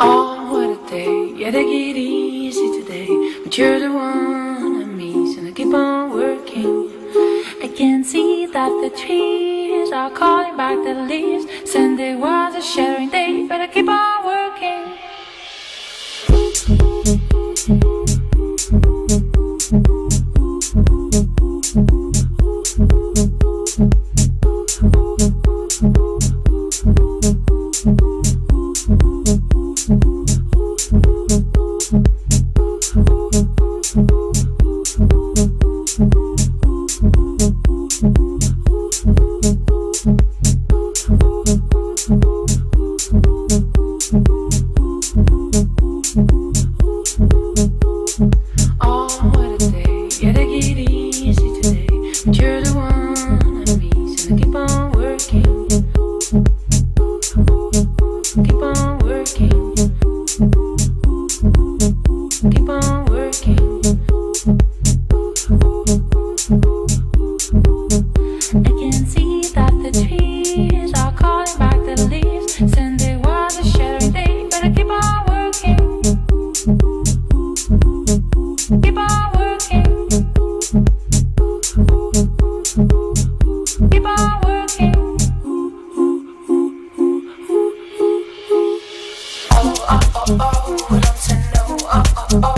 Oh, what a day. Yeah, they get easy today. But you're the one I'm and I keep on working. I can see that the trees are calling back the leaves. Sunday was a shattering day, but I keep on working. oh, oh, would love to know, oh, oh, oh.